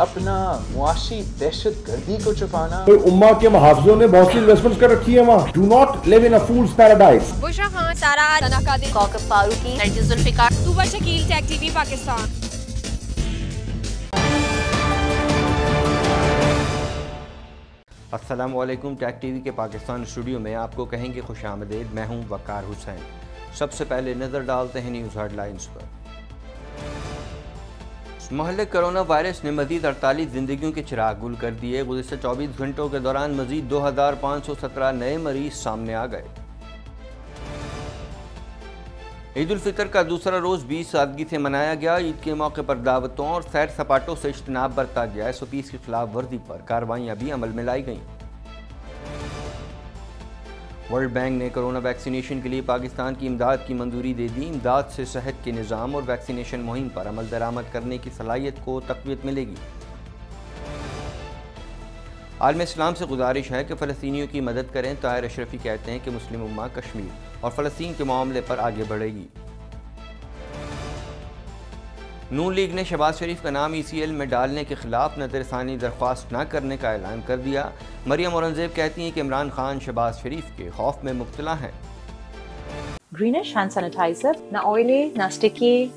अपना मुआशी दहशत गर्दी को छुपाना। कोई उम्मा के मुहावजों ने बहुत सी इन्वेस्टमेंट कर रखी है वहाँ। Do not live in a fool's paradise Bushra Khan Sara Kaukab Farooqui. Shakeel TV Pakistan. अस्सलाम वालेकुम टैग टीवी के पाकिस्तान स्टूडियो में आपको कहेंगे खुश आमदेद मैं हूँ वकार हुसैन। सबसे पहले नज़र डालते हैं न्यूज़ हेडलाइंस पर। महल कोरोना वायरस ने मजीद अड़तालीस जिंदगियों के चिराग गुल कर दिए। गुजशत चौबीस घंटों के दौरान मजीद दो हज़ार पाँच सौ सत्रह नए मरीज़ सामने आ गए। ईद उल फितर का दूसरा रोज़ बीस सादगी से मनाया गया। ईद के मौके पर दावतों और सैर सपाटों से इज्तनाब बरता गया। एस ओ पीस की खिलाफ वर्जी पर कार्रवाइयाँ भी अमल में लाई गईं। वर्ल्ड बैंक ने कोरोना वैक्सीनेशन के लिए पाकिस्तान की इमदाद की मंजूरी दे दी। इमदाद से सेहत के निज़ाम और वैक्सीनेशन मुहिम पर अमल दरामद करने की सलाहियत को तकवीत मिलेगी। आलम इस्लाम से गुजारिश है कि फ़लस्तियों की मदद करें तायर अशरफी कहते हैं कि मुस्लिम उम्मा कश्मीर और फ़लस्तीन के मामले पर आगे बढ़ेगी। नून लीग ने शबाज शरीफ का नाम ई सी एल में डालने के खिलाफ नजरसानी दरख्वास्त न करने का ऐलान कर दिया। मरियम औरंगज़ेब कहती हैं कि इमरान खान शबाज शरीफ के खौफ में मुबतला हैं। ग्रीनिश हैंड सैनिटाइजर ना ऑयली ना स्टिकी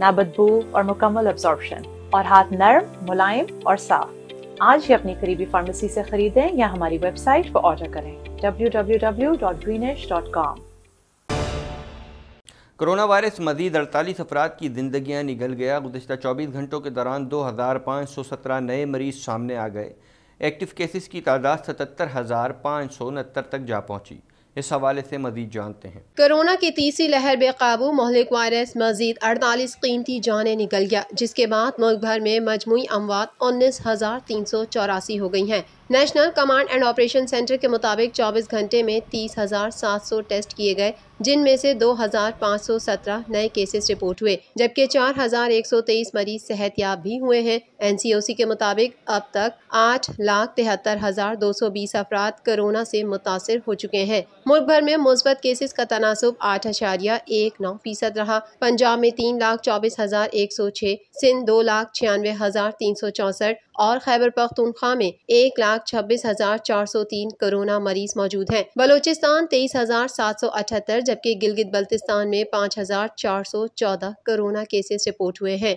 ना बदबू और मुकम्मल अब्जॉर्प्शन और हाथ नरम, मुलायम और साफ़। आज ही अपनी करीबी फार्मेसी से खरीदें या हमारी वेबसाइट पर ऑर्डर करें। www.greenish.com कोरोना वायरस मजीद अड़तालीस अफराद की जिंदगियाँ निगल गया। गुजशत चौबीस घंटों के दौरान दो हज़ार पाँच सौ सत्रह नए मरीज़ सामने आ गए। एक्टिव केसेस की तादाद सतहत्तर हज़ार पाँच सौ उनहत्तर तक जा पहुँची। इस हवाले से मजीद जानते हैं। कोरोना की तीसरी लहर बेकाबू मोहलिक वायरस मजीद अड़तालीस कीमती जाने निकल गया, जिसके बाद मुल्क भर में मजमू अमवात उन्नीस हज़ार तीन सौ चौरासी हो गई हैं। National command and operation centre के मुताबिक 24 घंटे में तीस हज़ार सात सौ टेस्ट किए गए जिनमें से 2,517 नए केसेस रिपोर्ट हुए जबकि 4,123 मरीज़ सेहतयाब भी हुए हैं। एनसीओसी के मुताबिक अब तक आठ लाख तिहत्तर हज़ार दो सौ बीस अफराद कोरोना से मुतासर हो चुके हैं। मुल्क भर में मुस्बत केसेस का तनासब आठ अशारिया एक नौ फ़ीसद रहा। पंजाब में तीन लाख चौबीस हज़ार एक सौ छः सिंध दो लाख छियानवे हज़ार तीन सौ चौंसठ और खैबर पख्तूनख्वा में एक लाख छब्बीस हज़ार चार सौ तीन कोरोना मरीज़ मौजूद हैं। बलोचिस्तान तेईस हज़ार सात सौ अठहत्तर, जबकि गिलगित बल्तिस्तान में पाँच हज़ार चार सौ चौदह कोरोना केसेस रिपोर्ट हुए हैं।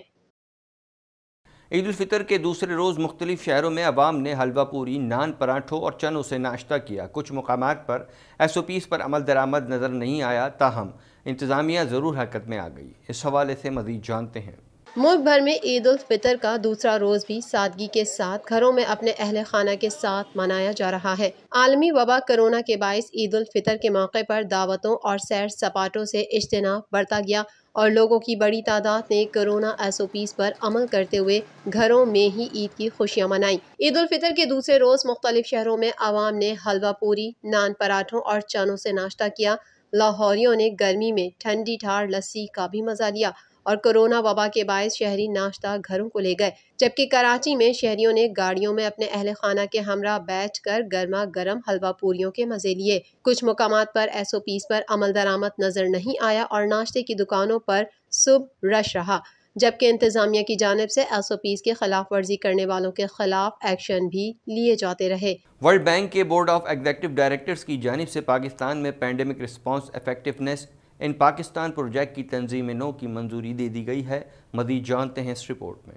ईद फितर के दूसरे रोज़ मुख्तलिफ़ शहरों में आवाम ने हलवा पूरी, नान पराठों और चनों से नाश्ता किया। कुछ मकाम पर एस ओ पीज़ पर अमल दरामद नज़र नहीं आया, ताहम इंतज़ामिया ज़रूर हरकत में आ गई। इस हवाले से मज़ीद जानते हैं। मुल्क भर में ईद उल फितर का दूसरा रोज भी सादगी के साथ घरों में अपने अहल खाना के साथ मनाया जा रहा है। आलमी वबा कोरोना के बायस ईद उल फितर के मौके पर दावतों और सैर सपाटों से इज्तनाब बढ़ता गया और लोगों की बड़ी तादाद ने कोरोना एस ओ पीज पर अमल करते हुए घरों में ही ईद की खुशियाँ मनाई। ईद उल फितर के दूसरे रोज मुख्तलिफ़ शहरों में आवाम ने हलवा पूरी, नान पराठों और चनों से नाश्ता किया। लाहौरियों ने गर्मी में ठंडी ठार लस्सी का भी मज़ा लिया। और कोरोना वबा के बायस शहरी नाश्ता घरों को ले गए, जबकि कराची में शहरियों ने गाड़ियों में अपने अहल खाना के हमरा बैठ कर गर्मा गर्म हलवा पूरियों के मज़े लिए। कुछ मकाम पर एस ओ पीज पर अमल दरामद नज़र नहीं आया और नाश्ते की दुकानों पर सुबह रश रहा, जबकि इंतजामिया की जानब से एस ओ पीज के खिलाफ वर्जी करने वालों के खिलाफ एक्शन भी लिए जाते रहे। वर्ल्ड बैंक के बोर्ड ऑफ़ एग्जेक्टिव डायरेक्टर्स की जानब से पाकिस्तान में pandemic response effectiveness in Pakistan project की तंजीम नौ की मंजूरी दे दी गई है, मजीद जानते हैं इस रिपोर्ट में।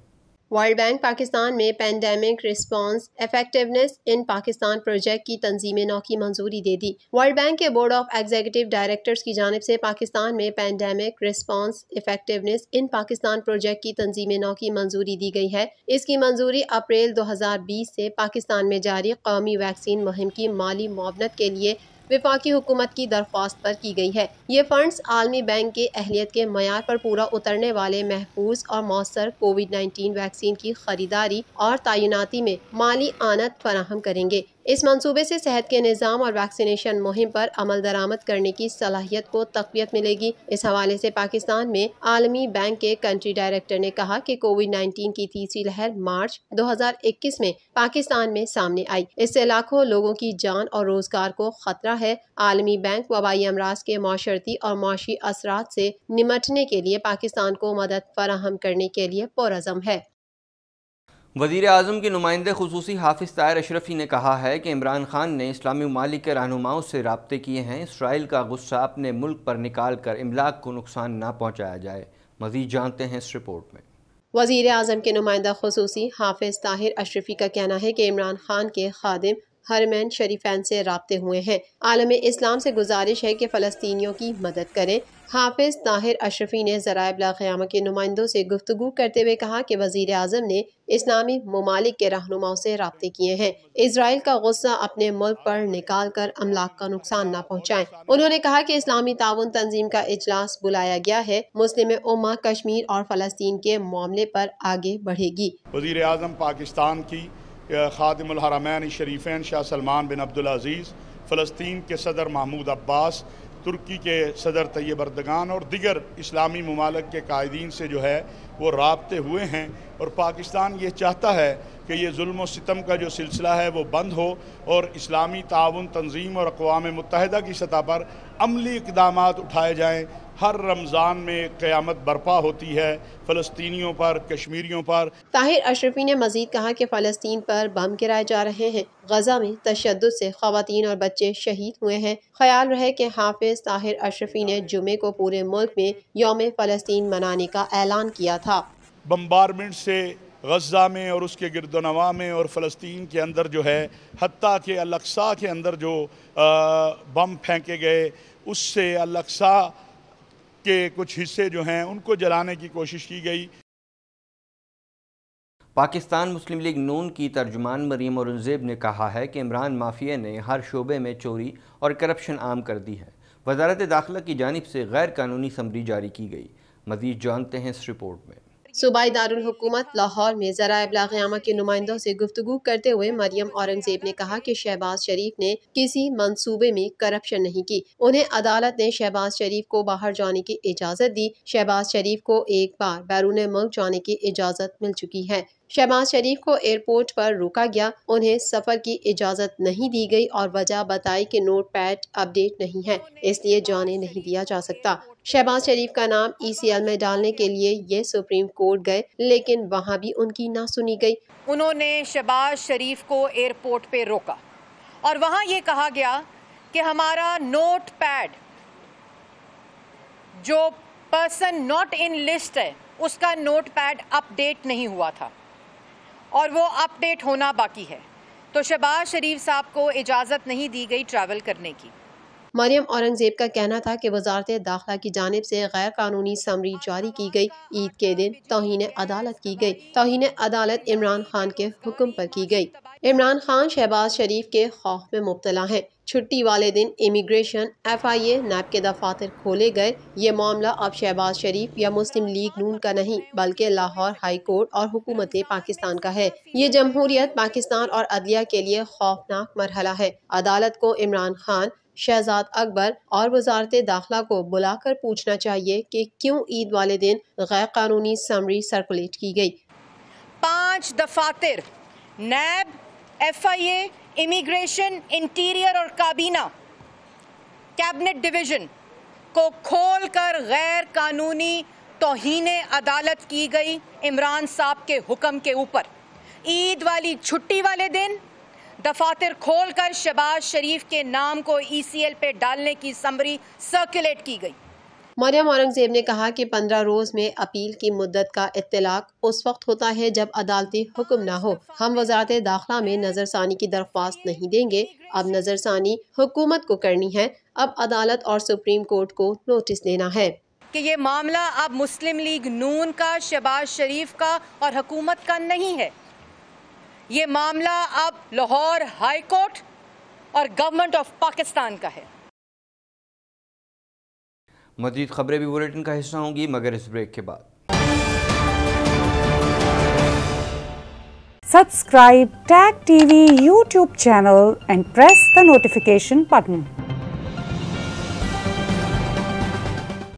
वर्ल्ड बैंक पाकिस्तान में pandemic response effectiveness in Pakistan project की तंजीम नौ की मंजूरी दे दी। वर्ल्ड बैंक के बोर्ड ऑफ़ एग्जीक्यूटिव डायरेक्टर्स की जानब से पाकिस्तान में pandemic response effectiveness in Pakistan project की तंजीम नौ की मंजूरी दी गई है। इसकी मंजूरी अप्रैल 2020 से पाकिस्तान में जारी कौमी वैक्सीन मुहिम की माली मुआवनत के लिए विफाकी हुकूमत की दरख्वास्त पर की गई है। ये फंड्स आलमी बैंक के अहलियत के मैार पर पूरा उतरने वाले महफूज और मौसर कोविड नाइन्टीन वैक्सीन की खरीदारी और तैनाती में माली आनत फराहम करेंगे। इस मंसूबे से सेहत के निज़ाम और वैक्सीनेशन मुहिम पर अमल दरामद करने की सलाहियत को तकवीत मिलेगी। इस हवाले से पाकिस्तान में आलमी बैंक के कंट्री डायरेक्टर ने कहा कि कोविड 19 की तीसरी लहर मार्च 2021 में पाकिस्तान में सामने आई। इससे लाखों लोगों की जान और रोज़गार को खतरा है। आलमी बैंक वबाई अमराज के माशरती और माशी असरात से निमटने के लिए पाकिस्तान को मदद फराहम करने के लिए पुरज़म है। वज़ीर अजम के नुमाइंदे खसूस हाफिज तायर अशरफी ने कहा है कि इमरान खान ने इस्लामी ममालिक के रहनुमाओं से रबते किए हैं। इसराइल का गुस्सा अपने मुल्क पर निकाल कर इमलाक को नुकसान न पहुँचाया जाए। मजीद जानते हैं इस रिपोर्ट में। वज़ीर अजम के नुमाइंदा खसूसी हाफिज ताहिर अशरफी का कहना है कि इमरान खान के खादिम हरमैन शरीफैन से रबते हुए हैं। आलम इस्लाम से गुजारिश है कि फ़लस्तियों की मदद करें। हाफिज ताहिर अशरफी ने ज़राइबला क़याम के नुमाइंदों से गुफ्तु करते हुए कहा कि वज़ीर अजम ने इस्लामी ममालिक के रहनुमाओं से रबते किए हैं। इसराइल का गुस्सा अपने मुल्क पर निकाल कर अमलाक का नुकसान न पहुँचाए। उन्होंने कहा की इस्लामी ताउन तंजीम का इजलास बुलाया गया है। मुस्लिम उमा कश्मीर और फलस्तीन के मामले पर आगे बढ़ेगी। वज़ीर अजम पाकिस्तान की खादिमरमैन शरीफैन शाह सलमान बिन अब्दुल अज़ीज़, फ़लस्तीन के सदर महमूद अब्बास, तुर्की के सदर तैयब अर्दगान और दिगर इस्लामी ममालक के कायदीन से जो है, वो रबते हुए हैं और पाकिस्तान ये चाहता है कि ये जुल्म सितम का जो सिलसिला है, वो बंद हो और इस्लामी ताउन तंजीम और अकवा मुतहदा की सतह पर अमली इकदाम उठाए जाएँ। हर रमज़ान में क़्यामत बर्पा होती है फ़लस्तियों पर कश्मीरियों पर। ताहिर अशरफी ने मजीद कहा कि फ़लस्तीन पर बम गिराए जा रहे हैं। गजा में तशद से खातन और बच्चे शहीद हुए हैं। ख्याल रहे कि हाफिज ताहिर अशरफी ने जुमे को पूरे मुल्क में योम फ़लस्तीन मनाने का ऐलान किया था। बम्बारमेंट से गजा में और उसके गिरदनवा में और फ़लस्तीन के अंदर जो है हती के अलक्सा के अंदर जो बम फेंके गए उससे अलक्सा के कुछ हिस्से जो हैं, उनको जलाने की कोशिश की गई। पाकिस्तान मुस्लिम लीग नून की तर्जुमान मरीम औरंगज़ेब ने कहा है कि इमरान माफिया ने हर शोबे में चोरी और करप्शन आम कर दी है। वजारत दाखिला की जानब से गैर कानूनी समरी जारी की गई। मजीद जानते हैं इस रिपोर्ट में। सूबाई दारकूमत लाहौर में ज़रा क़यामा के नुमाइंदों से गुफ्तु करते हुए मरियम औरंगज़ेब ने कहा कि शहबाज शरीफ ने किसी मंसूबे में करप्शन नहीं की। उन्हें अदालत ने शहबाज शरीफ को बाहर जाने की इजाज़त दी। शहबाज शरीफ को एक बार बैरून मुल्क जाने की इजाज़त मिल चुकी है। शहबाज शरीफ को एयरपोर्ट पर रोका गया। उन्हें सफ़र की इजाज़त नहीं दी गई और वजह बताई कि नोट पैड अपडेट नहीं है, इसलिए जाने नहीं दिया जा सकता। शहबाज शरीफ का नाम ईसीएल में डालने के लिए ये सुप्रीम कोर्ट गए, लेकिन वहाँ भी उनकी ना सुनी गई। उन्होंने शहबाज शरीफ को एयरपोर्ट पे रोका और वहाँ ये कहा गया कि हमारा नोट पैड, जो पर्सन नॉट इन लिस्ट है, उसका नोट पैड अपडेट नहीं हुआ था और वो अपडेट होना बाकी है। तो शहबाज शरीफ साहब को इजाज़त नहीं दी गई ट्रैवल करने की। मरियम औरंगज़ेब का कहना था कि वजारत दाखिला की जानब से गैर कानूनी समरी जारी की गई ईद के दिन, तोहन अदालत की गई। तोहन अदालत इमरान खान के हुक्म पर की गई। इमरान खान शहबाज शरीफ के खौफ में मुबतला है। छुट्टी वाले दिन immigration F I A NAB के दफातर खोले गए। ये मामला अब शहबाज शरीफ या मुस्लिम लीग नून का नहीं, बल्कि लाहौर हाई कोर्ट और हुकूमत पाकिस्तान का है। ये जमहूरियत पाकिस्तान और अदलिया के लिए खौफनाक मरहला है। अदालत को इमरान खान शहजाद अकबर और वजारत दाखिला को बुलाकर पूछना चाहिए कि क्यों ईद वाले दिन गैर कानूनी समरी सर्कुलेट की गई। पाँच दफातर, NAB F I A immigration, interior और काबीना, कैबिनेट डिवीज़न को खोलकर गैर कानूनी तोहन अदालत की गई इमरान साहब के हुक्म के ऊपर। ईद वाली छुट्टी वाले दिन दफातर खोलकर शबाज शरीफ के नाम को ईसीएल पे डालने की समरी सर्कुलेट की गई। मरियम औरंगज़ेब ने कहा कि पंद्रह रोज में अपील की मुद्दत का इतलाक उस वक्त होता है जब अदालती हुक्म न हो। हम वजारत दाखिला में नजरसानी की दरख्वास्त नहीं देंगे। अब नजरसानी हुकूमत को करनी है। अब अदालत और सुप्रीम कोर्ट को नोटिस देना है। कि ये मामला अब मुस्लिम लीग नून का शबाज शरीफ का और हुकूमत का नहीं है। ये मामला अब लाहौर हाईकोर्ट और गवर्नमेंट ऑफ़ पाकिस्तान का है मजीद खबरें भी बुलेटिन का हिस्सा होंगी मगर इस ब्रेक के बाद subscribe tag TV YouTube channel and press the notification button.